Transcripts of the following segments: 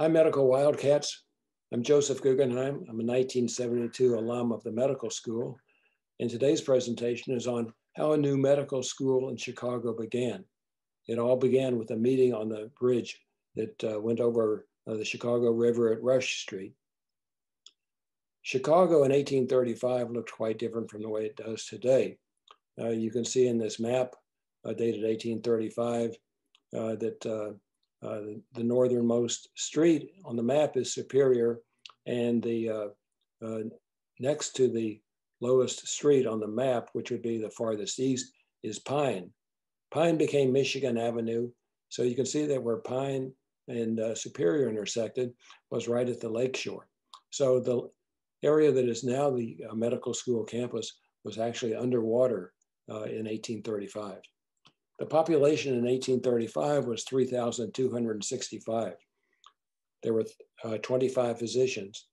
Hi, Medical Wildcats. I'm Joseph Guggenheim. I'm a 1972 alum of the medical school. And today's presentation is on how a new medical school in Chicago began. It all began with a meeting on the bridge that uh, went over uh, the Chicago River at Rush Street. Chicago in 1835 looked quite different from the way it does today. Uh, you can see in this map uh, dated 1835 uh, that uh, uh, the, the, northernmost street on the map is Superior, and the uh, uh, next to the lowest street on the map, which would be the farthest east, is Pine. Pine became Michigan Avenue, so you can see that where Pine and uh, Superior intersected was right at the lakeshore. So the area that is now the uh, medical school campus was actually underwater in 1835. The population in 1835 was 3,265. There were uh, 25 physicians,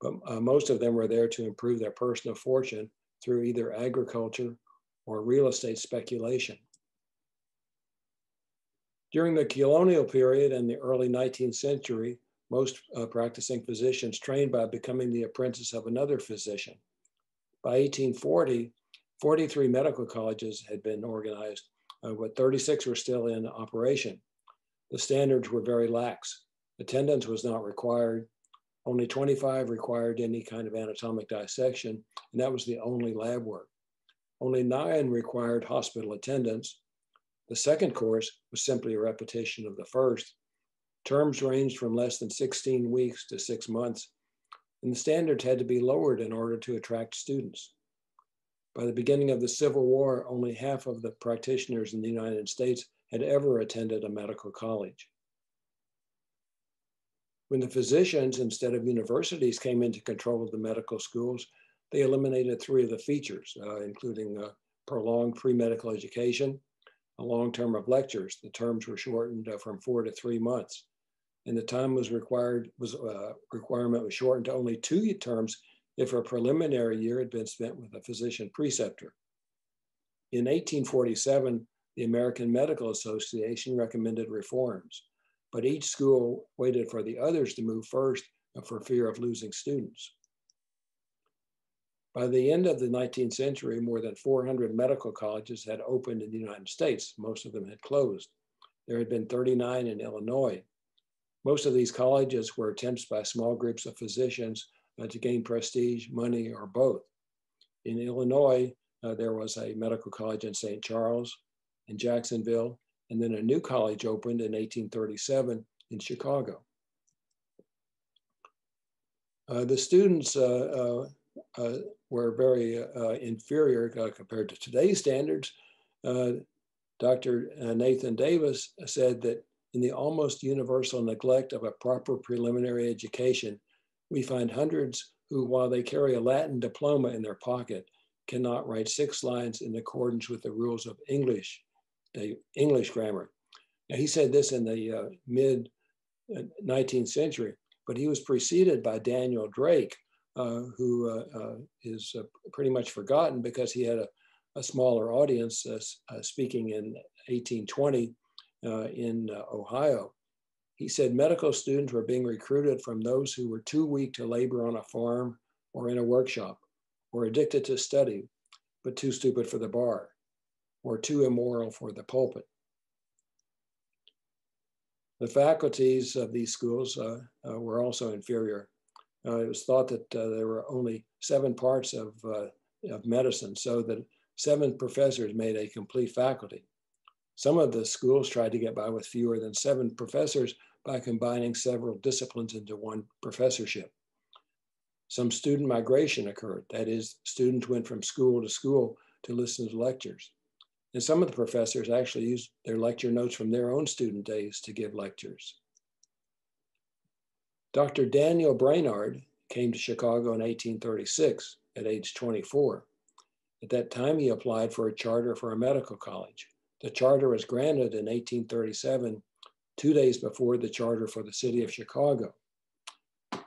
but uh, most of them were there to improve their personal fortune through either agriculture or real estate speculation. During the colonial period and the early 19th century, most uh, practicing physicians trained by becoming the apprentice of another physician. By 1840, 43 medical colleges had been organized uh, but 36 were still in operation. The standards were very lax. Attendance was not required. Only 25 required any kind of anatomic dissection, and that was the only lab work. Only nine required hospital attendance. The second course was simply a repetition of the first. Terms ranged from less than 16 weeks to six months, and the standards had to be lowered in order to attract students. By the beginning of the Civil War, only half of the practitioners in the United States had ever attended a medical college. When the physicians, instead of universities, came into control of the medical schools, they eliminated three of the features, uh, including uh, prolonged pre-medical education, a long term of lectures. The terms were shortened uh, from four to three months. And the time was required, was uh, requirement was shortened to only two terms if a preliminary year had been spent with a physician preceptor. In 1847, the American Medical Association recommended reforms, but each school waited for the others to move first for fear of losing students. By the end of the 19th century, more than 400 medical colleges had opened in the United States. Most of them had closed. There had been 39 in Illinois. Most of these colleges were attempts by small groups of physicians uh, to gain prestige, money, or both. In Illinois, uh, there was a medical college in St. Charles, in Jacksonville, and then a new college opened in 1837 in Chicago. Uh, the students uh, uh, uh, were very inferior compared to today's standards. Dr. Nathan Davis said that in the almost universal neglect of a proper preliminary education, we find hundreds who, while they carry a Latin diploma in their pocket, cannot write six lines in accordance with the rules of English, the English grammar. Now, he said this in the uh, mid 19th uh, century, but he was preceded by Daniel Drake, uh, who uh, uh is uh, pretty much forgotten because he had a, a smaller audience speaking in 1820 in Ohio. He said medical students were being recruited from those who were too weak to labor on a farm or in a workshop, or addicted to study, but too stupid for the bar, or too immoral for the pulpit. The faculties of these schools uh, uh, were also inferior. Uh, it was thought that uh, there were only seven parts of, uh, of medicine, so that seven professors made a complete faculty. Some of the schools tried to get by with fewer than seven professors, by combining several disciplines into one professorship. Some student migration occurred. That is, students went from school to school to listen to lectures. And some of the professors actually used their lecture notes from their own student days to give lectures. Dr. Daniel Brainard came to Chicago in 1836 at age 24. At that time, he applied for a charter for a medical college. The charter was granted in 1837 two days before the charter for the city of Chicago.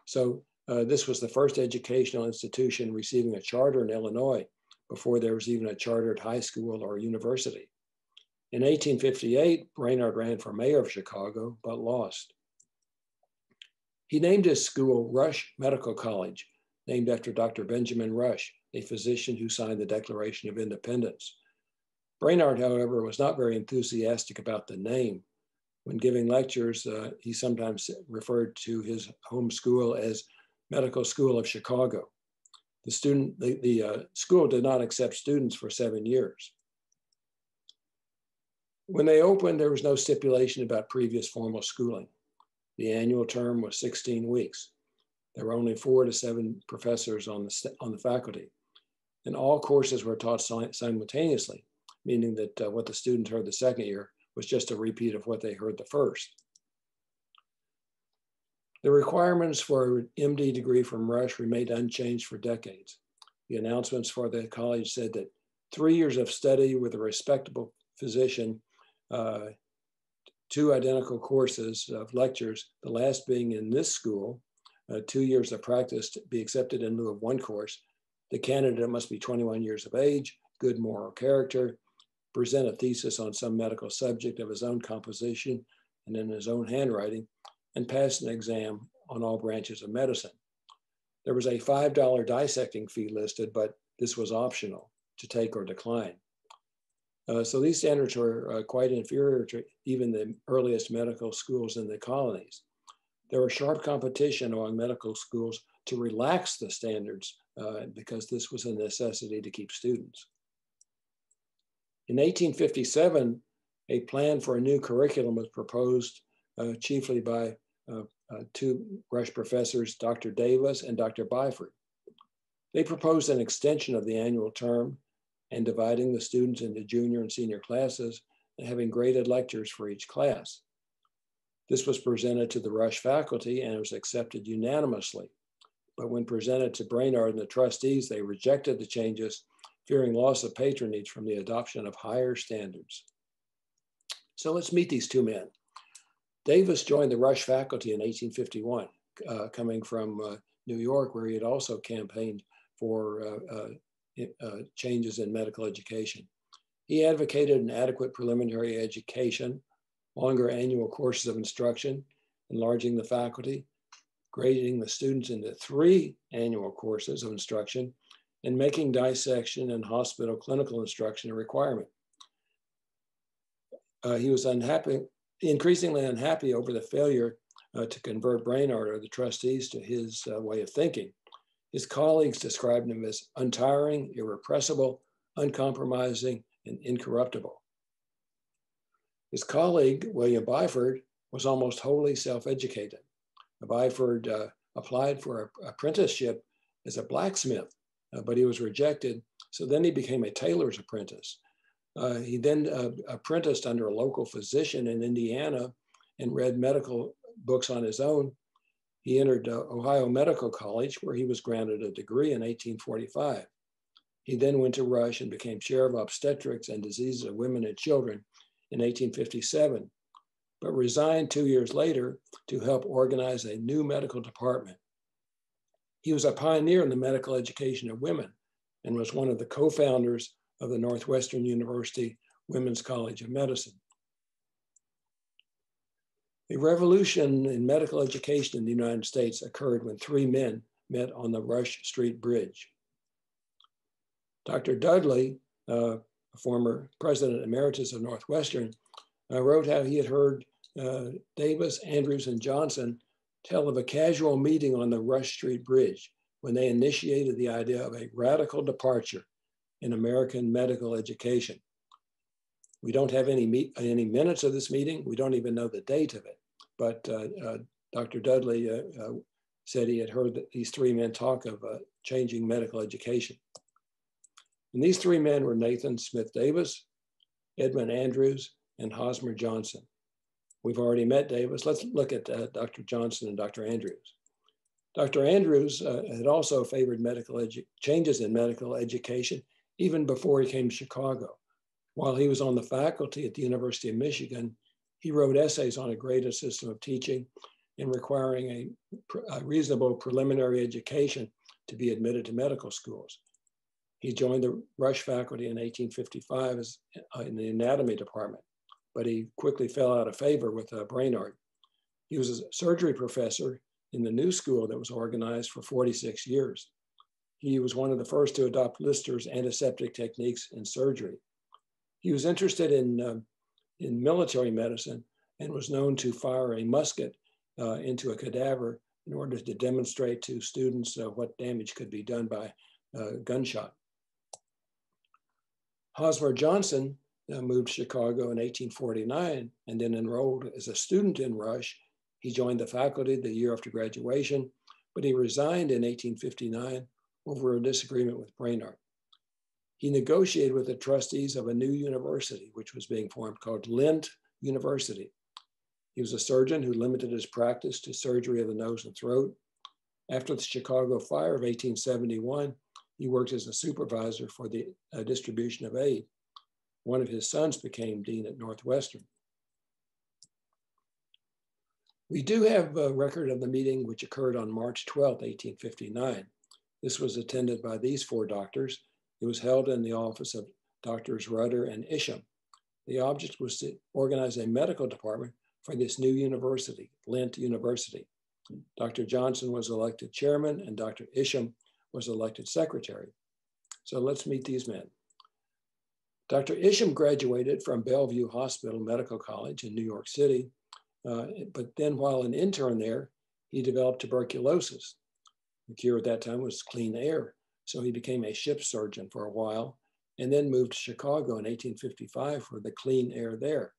So uh, this was the first educational institution receiving a charter in Illinois before there was even a chartered high school or university. In 1858, Brainard ran for mayor of Chicago, but lost. He named his school Rush Medical College, named after Dr. Benjamin Rush, a physician who signed the Declaration of Independence. Brainard, however, was not very enthusiastic about the name. When giving lectures, uh, he sometimes referred to his home school as Medical School of Chicago. The student, the, the uh, school did not accept students for seven years. When they opened, there was no stipulation about previous formal schooling. The annual term was 16 weeks. There were only four to seven professors on the, on the faculty, and all courses were taught simultaneously, meaning that uh, what the students heard the second year was just a repeat of what they heard the first. The requirements for an MD degree from Rush remained unchanged for decades. The announcements for the college said that three years of study with a respectable physician, uh, two identical courses of lectures, the last being in this school, uh, two years of practice to be accepted in lieu of one course. The candidate must be 21 years of age, good moral character, present a thesis on some medical subject of his own composition and in his own handwriting, and pass an exam on all branches of medicine. There was a $5 dissecting fee listed, but this was optional to take or decline. Uh, so these standards were uh, quite inferior to even the earliest medical schools in the colonies. There was sharp competition among medical schools to relax the standards uh, because this was a necessity to keep students. In 1857, a plan for a new curriculum was proposed uh, chiefly by uh, uh, two Rush professors, Dr. Davis and Dr. Byford. They proposed an extension of the annual term and dividing the students into junior and senior classes and having graded lectures for each class. This was presented to the Rush faculty and it was accepted unanimously. But when presented to Brainard and the trustees, they rejected the changes, fearing loss of patronage from the adoption of higher standards. So let's meet these two men. Davis joined the Rush faculty in 1851, uh, coming from uh, New York, where he had also campaigned for uh, uh, uh, changes in medical education. He advocated an adequate preliminary education, longer annual courses of instruction, enlarging the faculty, grading the students into three annual courses of instruction, and making dissection and hospital clinical instruction a requirement. Uh, he was unhappy increasingly unhappy over the failure uh, to convert Brainard or the trustees to his uh, way of thinking. His colleagues described him as untiring, irrepressible, uncompromising, and incorruptible. His colleague, William Byford, was almost wholly self-educated. Byford uh, applied for an apprenticeship as a blacksmith, uh, but he was rejected. So then he became a tailor's apprentice. Uh, he then uh, apprenticed under a local physician in Indiana and read medical books on his own. He entered uh, Ohio Medical College, where he was granted a degree in 1845. He then went to Rush and became chair of obstetrics and diseases of women and children in 1857, but resigned two years later to help organize a new medical department. He was a pioneer in the medical education of women and was one of the co-founders of the Northwestern University Women's College of Medicine. A revolution in medical education in the United States occurred when three men met on the Rush Street Bridge. Dr. Dudley, uh, a former president emeritus of Northwestern, uh, wrote how he had heard uh, Davis, Andrews, and Johnson tell of a casual meeting on the Rush Street Bridge when they initiated the idea of a radical departure in American medical education. We don't have any, meet, any minutes of this meeting. We don't even know the date of it. But uh, uh, Dr. Dudley uh, uh, said he had heard these three men talk of uh, changing medical education. And these three men were Nathan Smith Davis, Edmund Andrews, and Hosmer Johnson. We've already met Davis. Let's look at uh, Dr. Johnson and Dr. Andrews. Dr. Andrews had also favored medical changes in medical education even before he came to Chicago. While he was on the faculty at the University of Michigan, he wrote essays on a graded system of teaching and requiring a, a reasonable preliminary education to be admitted to medical schools. He joined the Rush faculty in 1855 as, uh, in the anatomy department, but he quickly fell out of favor with uh, Brainard. He was a surgery professor in the new school that was organized for 46 years. He was one of the first to adopt Lister's antiseptic techniques in surgery. He was interested in, uh, in military medicine and was known to fire a musket uh, into a cadaver in order to demonstrate to students uh, what damage could be done by gunshot. Hosmer Johnson uh, moved to Chicago in 1849 and then enrolled as a student in Rush. He joined the faculty the year after graduation, but he resigned in 1859 over a disagreement with Brainard. He negotiated with the trustees of a new university, which was being formed called Lind University. He was a surgeon who limited his practice to surgery of the nose and throat. After the Chicago fire of 1871, he worked as a supervisor for the uh, distribution of aid. One of his sons became dean at Northwestern. We do have a record of the meeting which occurred on March 12, 1859. This was attended by these four doctors. It was held in the office of Doctors Rutter and Isham. The object was to organize a medical department for this new university, Lind University. Dr. Johnson was elected chairman and Dr. Isham was elected secretary. So let's meet these men. Dr. Isham graduated from Bellevue Hospital Medical College in New York City, uh, but then while an intern there, he developed tuberculosis. The cure at that time was clean air. So he became a ship surgeon for a while and then moved to Chicago in 1855 for the clean air there.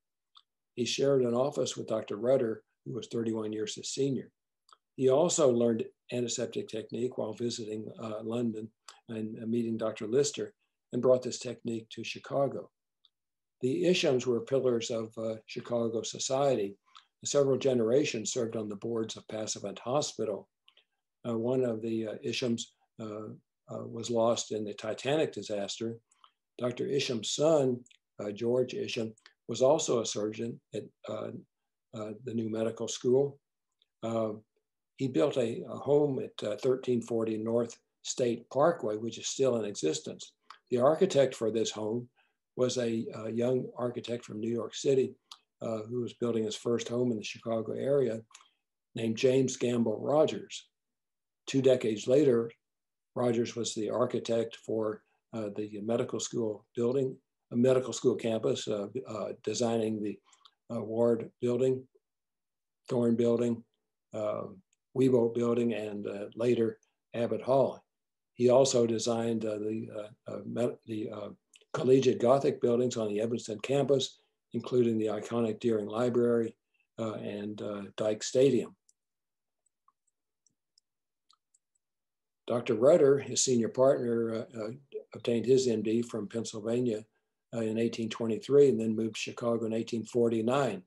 He shared an office with Dr. Rutter, who was 31 years his senior. He also learned antiseptic technique while visiting uh, London and uh, meeting Dr. Lister and brought this technique to Chicago. The Ishams were pillars of uh, Chicago society. Several generations served on the boards of Passavant Hospital. Uh, one of the uh, Ishams uh, was lost in the Titanic disaster. Dr. Isham's son, George Isham, was also a surgeon at the new medical school. Uh, he built a, a home at uh, 1340 North State Parkway, which is still in existence. The architect for this home was a, a young architect from New York City uh, who was building his first home in the Chicago area named James Gamble Rogers. Two decades later, Rogers was the architect for uh, the medical school building, a medical school campus, uh, uh designing the uh, Ward building, Thorne building, um, Wieboldt building, and uh, later Abbott Hall. He also designed uh, the, uh, the collegiate Gothic buildings on the Evanston campus, including the iconic Deering Library and Dyche Stadium. Dr. Rutter, his senior partner, uh, uh, obtained his MD from Pennsylvania uh, in 1823 and then moved to Chicago in 1849.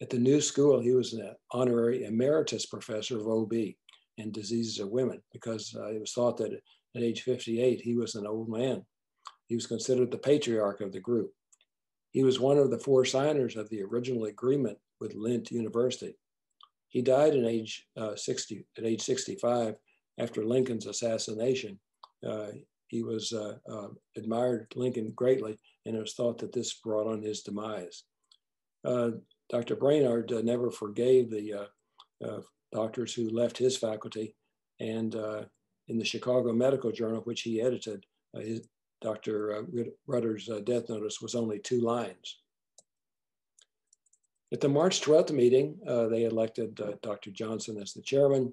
At the new school, he was an honorary emeritus professor of OB and diseases of women because uh, it was thought that at age 58, he was an old man. He was considered the patriarch of the group. He was one of the four signers of the original agreement with Lind University. He died at age uh, 60, at age 65 after Lincoln's assassination. Uh, he was uh, uh, admired Lincoln greatly, and it was thought that this brought on his demise. Uh, Dr. Brainard never forgave the doctors who left his faculty. And in the Chicago Medical Journal, which he edited, his, Dr. Rutter's death notice was only two lines. At the March 12th meeting, uh, they elected uh, Dr. Johnson as the chairman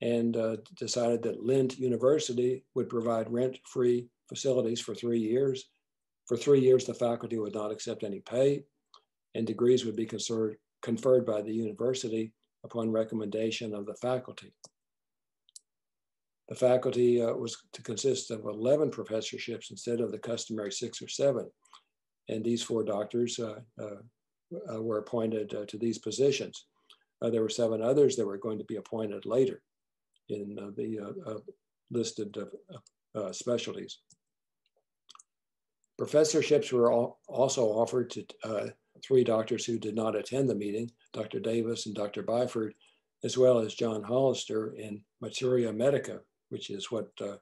and uh, decided that Lind University would provide rent-free facilities for three years. For three years, the faculty would not accept any pay and degrees would be conferred by the university upon recommendation of the faculty. The faculty uh, was to consist of 11 professorships instead of the customary six or seven. And these four doctors uh, uh, uh were appointed uh, to these positions. Uh, there were seven others that were going to be appointed later in the listed specialties. Professorships were also offered to three doctors who did not attend the meeting, Dr. Davis and Dr. Byford, as well as John Hollister in Materia Medica, which is what uh,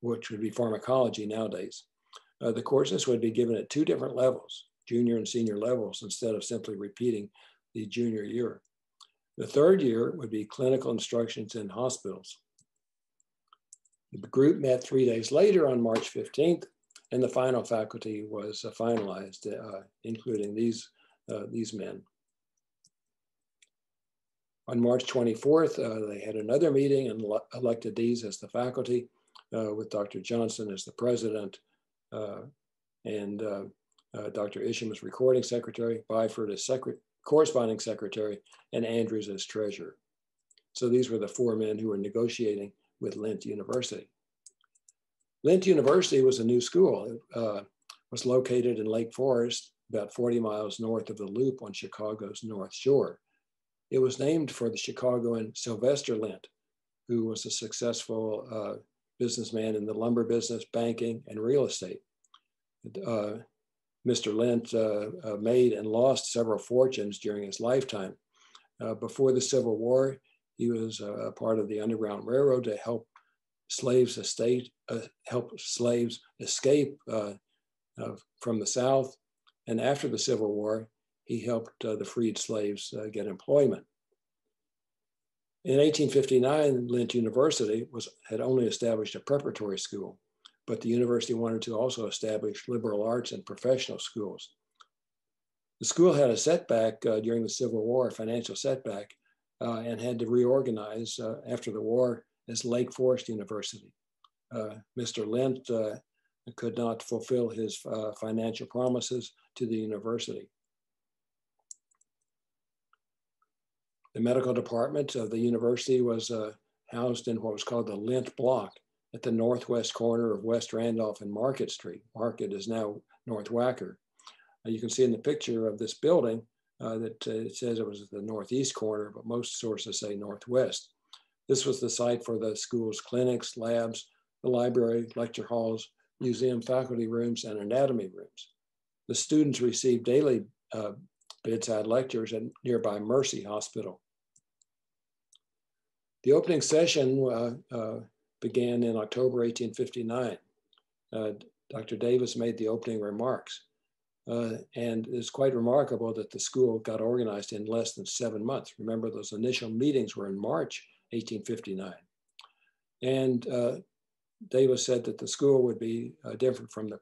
which would be pharmacology nowadays. Uh, the courses would be given at two different levels, junior and senior levels, instead of simply repeating the junior year. The third year would be clinical instructions in hospitals. The group met three days later on March 15th, and the final faculty was uh, finalized, uh, including these, uh, these men. On March 24th, uh, they had another meeting and elected these as the faculty, uh, with Dr. Johnson as the president, uh, and Dr. Isham as recording secretary, Byford as secret corresponding secretary, and Andrews as treasurer. So these were the four men who were negotiating with Lind University. Lind University was a new school. It uh, was located in Lake Forest, about 40 miles north of the Loop on Chicago's North Shore. It was named for the Chicagoan Sylvester Lind, who was a successful uh, businessman in the lumber business, banking, and real estate. Uh, Mr. Lind uh, uh, made and lost several fortunes during his lifetime. Uh, before the Civil War, he was a part of the Underground Railroad to help slaves estate, help slaves escape from the South. And after the Civil War, he helped uh, the freed slaves uh, get employment. In 1859, Lind University was, had only established a preparatory school, but the university wanted to also establish liberal arts and professional schools. The school had a setback uh, during the Civil War, a financial setback, uh, and had to reorganize uh, after the war as Lake Forest University. Uh, Mr. Lind could not fulfill his financial promises to the university. The medical department of the university was uh, housed in what was called the Lind Block at the northwest corner of West Randolph and Market Street. Market is now North Wacker. Uh, you can see in the picture of this building uh, that uh, it says it was the northeast corner, but most sources say northwest. This was the site for the school's clinics, labs, the library, lecture halls, museum faculty rooms, and anatomy rooms. The students received daily uh, bedside lectures at nearby Mercy Hospital. The opening session uh, uh, began in October 1859. Uh, Dr. Davis made the opening remarks. Uh, and it's quite remarkable that the school got organized in less than seven months. Remember, those initial meetings were in March 1859. And uh, Davis said that the school would be uh, different from the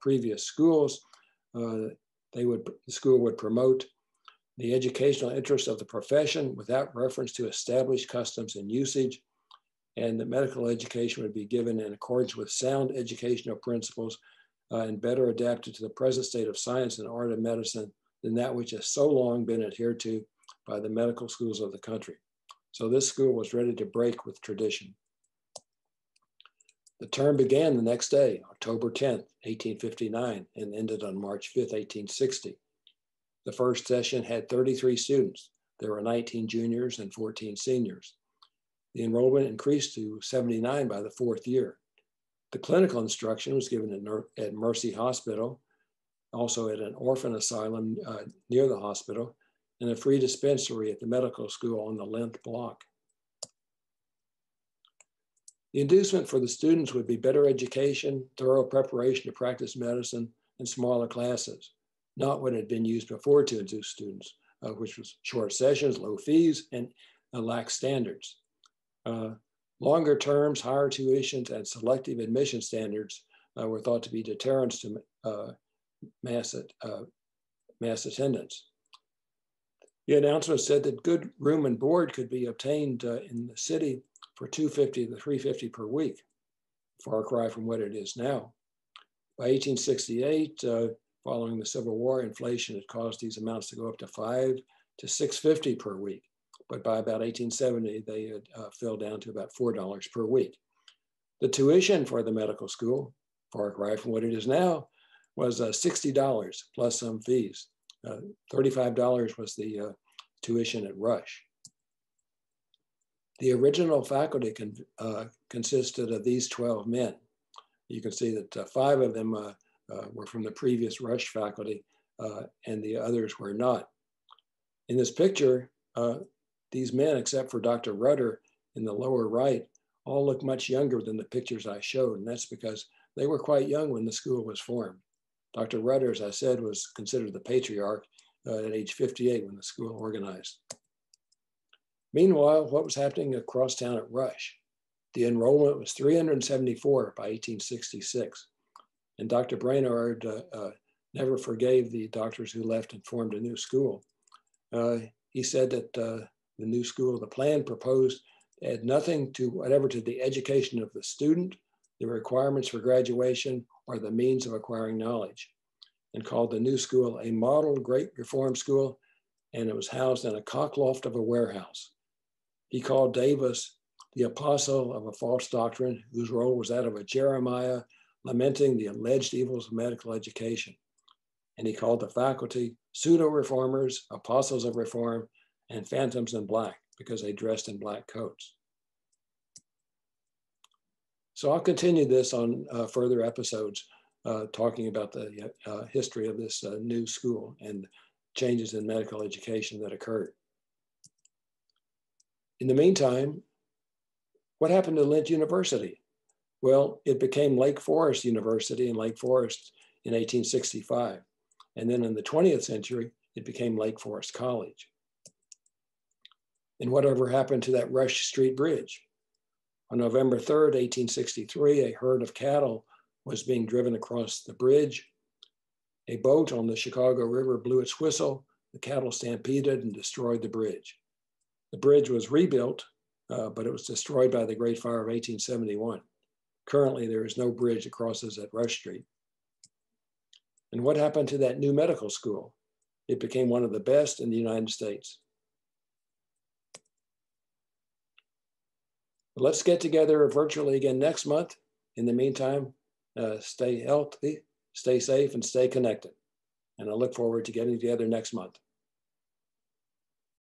previous schools. they would, the school would promote the educational interests of the profession without reference to established customs and usage, and that medical education would be given in accordance with sound educational principles uh, and better adapted to the present state of science and art of medicine than that which has so long been adhered to by the medical schools of the country. So this school was ready to break with tradition. The term began the next day, October 10th, 1859, and ended on March 5th, 1860. The first session had 33 students. There were 19 juniors and 14 seniors. The enrollment increased to 79 by the fourth year. The clinical instruction was given at, at Mercy Hospital, also at an orphan asylum uh, near the hospital, and a free dispensary at the medical school on the Lind block. The inducement for the students would be better education, thorough preparation to practice medicine, and smaller classes not what had been used before to induce students, uh, which was short sessions, low fees, and uh, lax standards. Uh, longer terms, higher tuitions, and selective admission standards uh, were thought to be deterrents to uh, mass, uh, mass attendance. The announcement said that good room and board could be obtained in the city for 250 to 350 per week, far cry from what it is now. By 1868, Following the Civil War, inflation had caused these amounts to go up to five to 650 per week. But by about 1870, they had uh, fell down to about $4 per week. The tuition for the medical school, far cry from what it is now, was uh, $60 plus some fees. Uh, $35 was the uh, tuition at Rush. The original faculty con uh, consisted of these 12 men. You can see that five of them were from the previous Rush faculty, and the others were not. In this picture, these men, except for Dr. Rutter in the lower right, all look much younger than the pictures I showed, and that's because they were quite young when the school was formed. Dr. Rutter, as I said, was considered the patriarch uh, at age 58 when the school organized. Meanwhile, what was happening across town at Rush? The enrollment was 374 by 1866. And Dr. Brainard uh, uh, never forgave the doctors who left and formed a new school. Uh, he said that uh, the new school, the plan proposed add nothing to whatever to the education of the student, the requirements for graduation, or the means of acquiring knowledge, and called the new school a model great reform school, and it was housed in a cockloft of a warehouse. He called Davis the apostle of a false doctrine whose role was that of a Jeremiah lamenting the alleged evils of medical education. And he called the faculty pseudo reformers, apostles of reform, and phantoms in black because they dressed in black coats. So I'll continue this on uh, further episodes, uh, talking about the uh, history of this uh, new school and changes in medical education that occurred. In the meantime, what happened to Lind University? Well, it became Lake Forest University in Lake Forest in 1865. And then in the 20th century, it became Lake Forest College. And whatever happened to that Rush Street Bridge? On November 3rd, 1863, a herd of cattle was being driven across the bridge. A boat on the Chicago River blew its whistle. The cattle stampeded and destroyed the bridge. The bridge was rebuilt, uh, but it was destroyed by the Great Fire of 1871. Currently, there is no bridge that crosses at Rush Street. And what happened to that new medical school? It became one of the best in the United States. Let's get together virtually again next month. In the meantime, uh, stay healthy, stay safe, and stay connected. And I look forward to getting together next month.